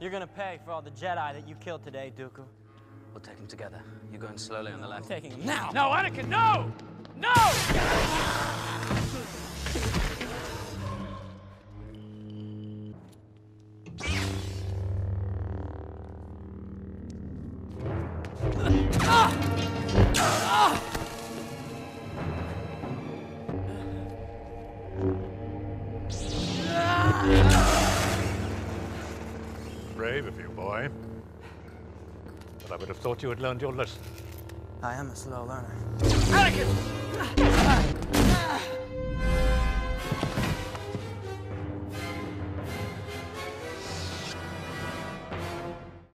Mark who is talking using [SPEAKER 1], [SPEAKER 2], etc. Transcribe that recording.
[SPEAKER 1] You're gonna pay for all the Jedi that you killed today, Dooku.
[SPEAKER 2] We'll take them together. You're going slowly on the left.
[SPEAKER 1] I'm Taking him now.
[SPEAKER 3] No, Anakin, no! No! Ah!
[SPEAKER 4] Brave of you, boy. But I would have thought you had learned your lesson.
[SPEAKER 1] I am a slow learner.
[SPEAKER 3] Anakin!